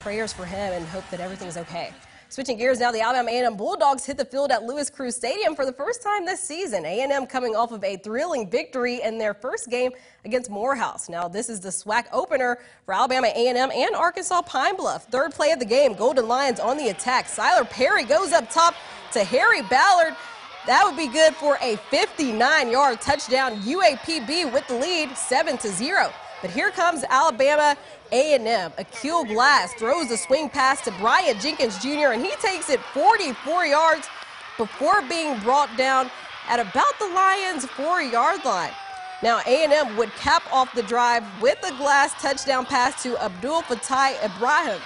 prayers for him and hope that everything's okay. Switching gears now, the Alabama A&M Bulldogs hit the field at Louis Crews Stadium for the first time this season. A&M coming off of a thrilling victory in their first game against Morehouse. Now, this is the SWAC opener for Alabama A&M and Arkansas Pine Bluff. Third play of the game, Golden Lions on the attack. Skylar Perry goes up top to Harry Ballard. That would be good for a 59-yard touchdown. UAPB with the lead, 7 to 0. But here comes Alabama A&M. Aqeel Glass throws a swing pass to Brian Jenkins Jr., and he takes it 44 yards before being brought down at about the Lions' four-yard line. Now, A&M would cap off the drive with a Glass touchdown pass to Abdul Fatai Ibrahim.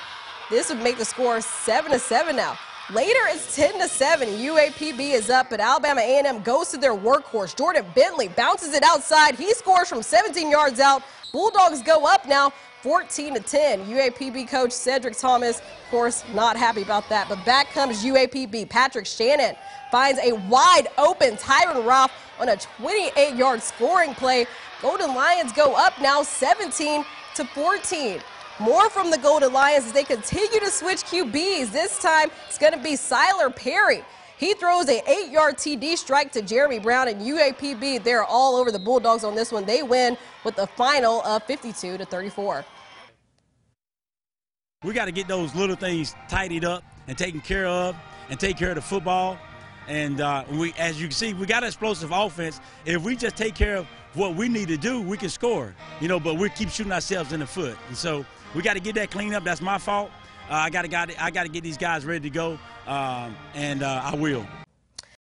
This would make the score 7-7 now. Later, it's 10 to 7. UAPB is up, but Alabama A&M goes to their workhorse. Jordan Bentley bounces it outside. He scores from 17 yards out. Bulldogs go up now, 14 to 10. UAPB coach Cedric Thomas, of course, not happy about that. But back comes UAPB. Patrick Shannon finds a wide open Tyron Roth on a 28-yard scoring play. Golden Lions go up now, 17 to 14. More from the Golden Lions as they continue to switch QBs. This time it's going to be Skylar Perry. He throws a eight-yard TD strike to Jeremy Brown and UAPB. They're all over the Bulldogs on this one. They win with a final of 52 to 34. We got to get those little things tidied up and taken care of and take care of the football. And uh, we, as you can see, we got an explosive offense. If we just take care of what we need to do, we can score. You know, but we keep shooting ourselves in the foot. And so we got to get that cleaned up. That's my fault. Uh, I got to I got to get these guys ready to go, um, and uh, I will.